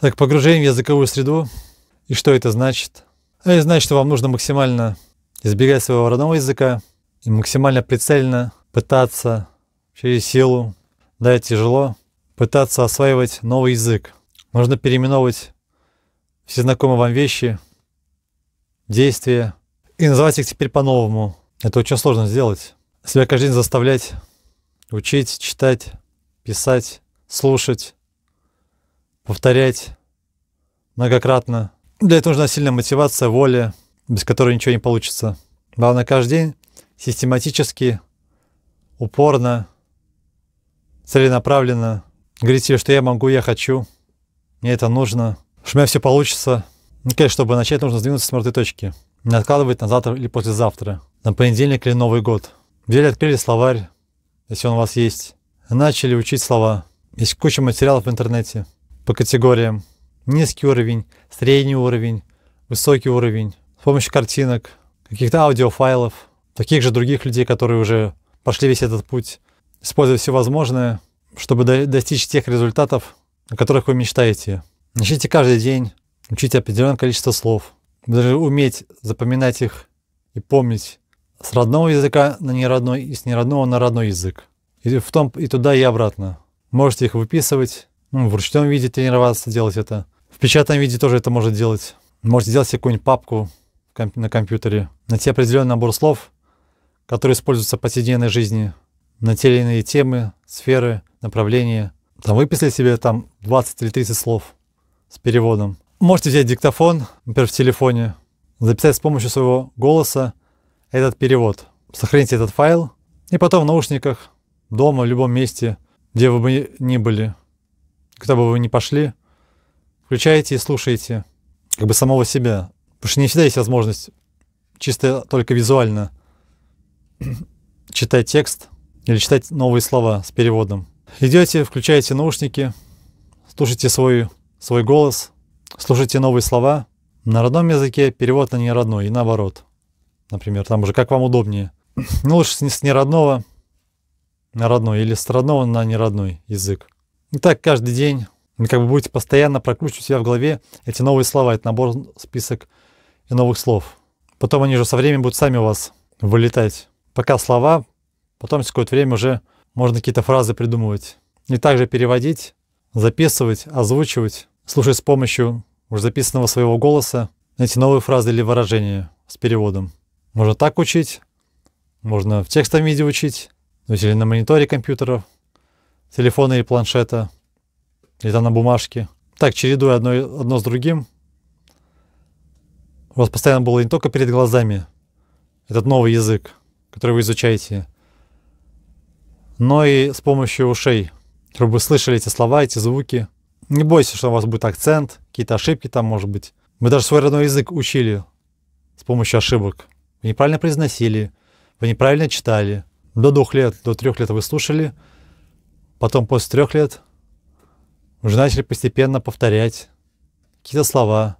Так, погружение в языковую среду. И что это значит? А это значит, что вам нужно максимально избегать своего родного языка и максимально прицельно пытаться через силу, да, это тяжело, пытаться осваивать новый язык. Нужно переименовывать все знакомые вам вещи, действия и называть их теперь по-новому. Это очень сложно сделать. Себя каждый день заставлять учить, читать, писать, слушать, повторять многократно. Для этого нужна сильная мотивация, воля, без которой ничего не получится. Главное каждый день систематически, упорно, целенаправленно говорить себе, что я могу, я хочу, мне это нужно, что у меня все получится. Ну, конечно, чтобы начать, нужно сдвинуться с мертвой точки. Не откладывать на завтра или послезавтра, на понедельник или Новый год. Взяли, открыли словарь, если он у вас есть. Начали учить слова. Есть куча материалов в интернете по категориям. Низкий уровень, средний уровень, высокий уровень. С помощью картинок, каких-то аудиофайлов, таких же других людей, которые уже прошли весь этот путь. Используя все возможное, чтобы достичь тех результатов, о которых вы мечтаете. Начните каждый день учить определенное количество слов. Даже уметь запоминать их и помнить с родного языка на неродной и с неродного на родной язык. И, в том, и туда, и обратно. Можете их выписывать, ну, в ручном виде тренироваться, делать это. В печатном виде тоже это может делать. Можете сделать себе какую-нибудь папку на компьютере, найти определенный набор слов, которые используются в повседневной жизни, на те или иные темы, сферы, направления. Там выписали себе там 20 или 30 слов с переводом. Можете взять диктофон, например, в телефоне, записать с помощью своего голоса этот перевод. Сохраните этот файл, и потом в наушниках, дома, в любом месте, где вы бы ни были, куда бы вы ни пошли, включаете и слушаете как бы самого себя. Потому что не всегда есть возможность чисто только визуально читать текст или читать новые слова с переводом. Идете, включаете наушники, слушайте свой, свой голос, слушайте новые слова. На родном языке перевод на неродной и наоборот например, там уже как вам удобнее. Ну, лучше с неродного на родной или с родного на неродной язык. И так каждый день как бы будете постоянно прокручивать себя в голове эти новые слова, это набор, список и новых слов. Потом они же со временем будут сами у вас вылетать. Пока слова, потом через какое-то время уже можно какие-то фразы придумывать. И также переводить, записывать, озвучивать, слушать с помощью уже записанного своего голоса эти новые фразы или выражения с переводом. Можно так учить, можно в текстовом виде учить, есть или на мониторе компьютера, телефона или планшета, или там на бумажке. Так, чередуя одно, одно с другим, у вас постоянно было не только перед глазами этот новый язык, который вы изучаете, но и с помощью ушей, чтобы вы слышали эти слова, эти звуки. Не бойся, что у вас будет акцент, какие-то ошибки там, может быть. Мы даже свой родной язык учили с помощью ошибок. Вы неправильно произносили, вы неправильно читали. До двух лет, до трех лет вы слушали, потом после трех лет уже начали постепенно повторять какие-то слова.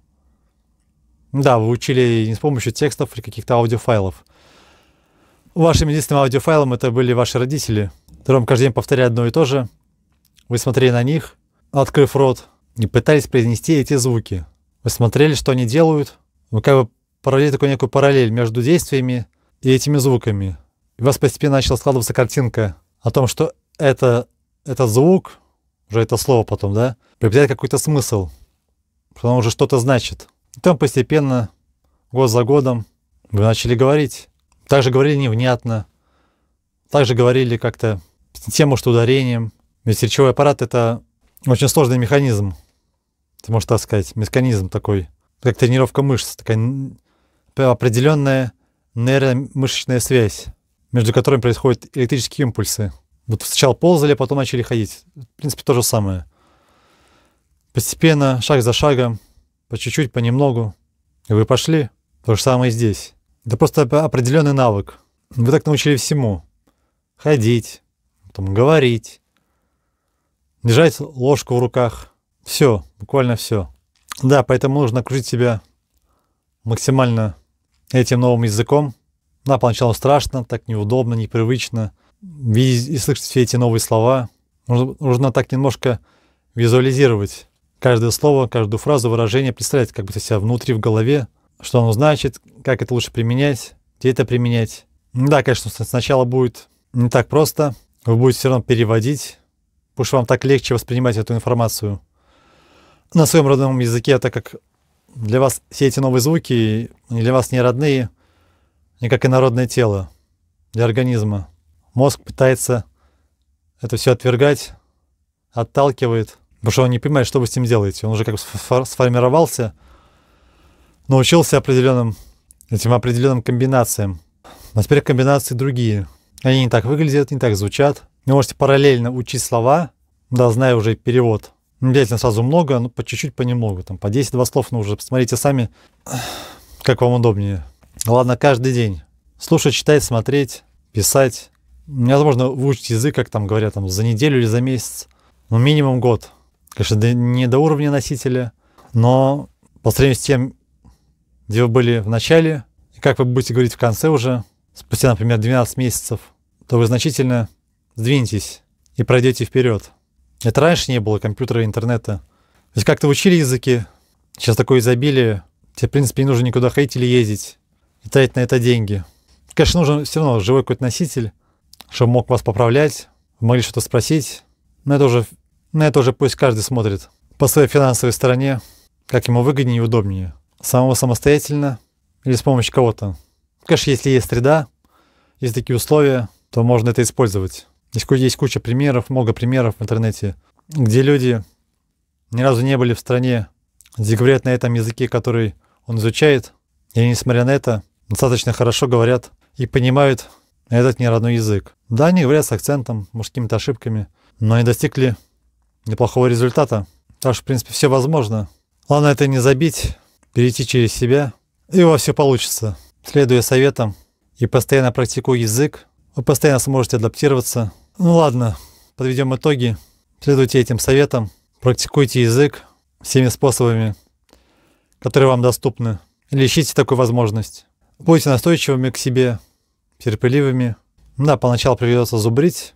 Да, вы учили не с помощью текстов или каких-то аудиофайлов. Вашим единственным аудиофайлом это были ваши родители, которым каждый день повторяли одно и то же. Вы смотрели на них, открыв рот, и пытались произнести эти звуки. Вы смотрели, что они делают, вы как бы проводить такую некую параллель между действиями и этими звуками. И у вас постепенно начала складываться картинка о том, что это, этот звук, уже это слово потом, да, приобретает какой-то смысл, что оно уже что-то значит. И там постепенно, год за годом, вы начали говорить. Также говорили невнятно, также говорили как-то тем, может, ударением. Ведь речевой аппарат — это очень сложный механизм, ты можешь так сказать, механизм такой, как тренировка мышц, такая определенная нейромышечная связь, между которыми происходят электрические импульсы. Вот сначала ползали, а потом начали ходить. В принципе, то же самое. Постепенно, шаг за шагом, по чуть-чуть, понемногу. И вы пошли. То же самое здесь. Это просто определенный навык. Вы так научили всему. Ходить, потом говорить, держать ложку в руках. Все, буквально все. Да, поэтому нужно окружить себя максимально этим новым языком. Да, поначалу страшно, так неудобно, непривычно. Видеть и слышать все эти новые слова. Нужно, нужно так немножко визуализировать каждое слово, каждую фразу, выражение представлять как бы себя внутри в голове, что оно значит, как это лучше применять, где это применять. Да, конечно, сначала будет не так просто, вы будете все равно переводить, потому вам так легче воспринимать эту информацию на своем родном языке, так как для вас все эти новые звуки для вас не родные, не как инородное тело для организма. Мозг пытается это все отвергать, отталкивает, потому что он не понимает, что вы с ним делаете. Он уже как бы сформировался, научился определенным этим определенным комбинациям. А теперь комбинации другие. Они не так выглядят, не так звучат. Вы можете параллельно учить слова, да, зная уже перевод. Не обязательно сразу много, но по чуть-чуть, понемногу. Там по 10-2 слов, ну уже посмотрите сами, как вам удобнее. Ладно, каждый день. Слушать, читать, смотреть, писать. Невозможно выучить язык, как там говорят, там, за неделю или за месяц. Ну, минимум год. Конечно, не до уровня носителя, но по сравнению с тем, где вы были в начале, и как вы будете говорить в конце уже, спустя, например, 12 месяцев, то вы значительно сдвинетесь и пройдете вперед. Это раньше не было компьютера и интернета. То есть как-то учили языки, сейчас такое изобилие, тебе, в принципе, не нужно никуда ходить или ездить и тратить на это деньги. Конечно, нужен все равно живой какой-то носитель, чтобы мог вас поправлять, могли что-то спросить. Но это уже, на это уже пусть каждый смотрит по своей финансовой стороне, как ему выгоднее и удобнее самого самостоятельно или с помощью кого-то. Конечно, если есть среда, есть такие условия, то можно это использовать. Есть, есть куча примеров, много примеров в интернете, где люди ни разу не были в стране, где говорят на этом языке, который он изучает, и несмотря на это, достаточно хорошо говорят и понимают этот не родной язык. Да, они говорят с акцентом, может, какими-то ошибками, но они достигли неплохого результата. Так что, в принципе, все возможно. Главное это не забить, перейти через себя, и у вас все получится. Следуя советам и постоянно практикуя язык, вы постоянно сможете адаптироваться. Ну ладно, подведем итоги. Следуйте этим советам, практикуйте язык всеми способами, которые вам доступны. Или ищите такую возможность. Будьте настойчивыми к себе, терпеливыми. Да, поначалу придется зубрить,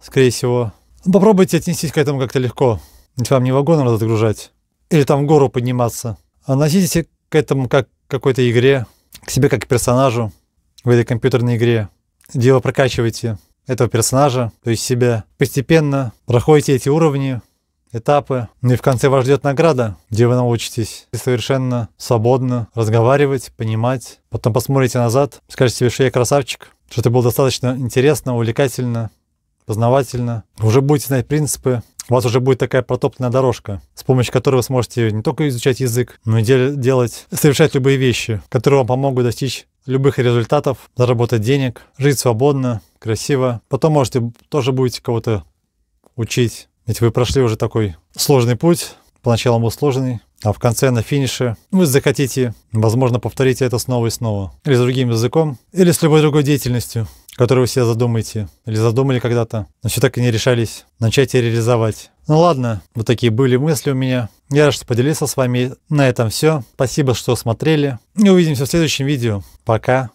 скорее всего. Попробуйте отнестись к этому как-то легко. Ведь вам не вагоном разгружать. Или там в гору подниматься. Относитесь к этому как к какой-то игре, к себе как к персонажу в этой компьютерной игре, где вы прокачиваете этого персонажа, то есть себя. Постепенно проходите эти уровни, этапы, ну и в конце вас ждет награда, где вы научитесь совершенно свободно разговаривать, понимать. Потом посмотрите назад, скажете себе, что я красавчик, что это было достаточно интересно, увлекательно, познавательно. Уже будете знать принципы, у вас уже будет такая протоптанная дорожка, с помощью которой вы сможете не только изучать язык, но и делать, совершать любые вещи, которые вам помогут достичь любых результатов, заработать денег, жить свободно, красиво. Потом можете тоже будете кого-то учить. Ведь вы прошли уже такой сложный путь, поначалу был сложный, а в конце на финише вы захотите, возможно, повторить это снова и снова. Или с другим языком, или с любой другой деятельностью которую вы себе задумаете или задумали когда-то, но все так и не решались начать и реализовать. Ну ладно, вот такие были мысли у меня. Я рад, что поделился с вами. На этом все. Спасибо, что смотрели. И увидимся в следующем видео. Пока.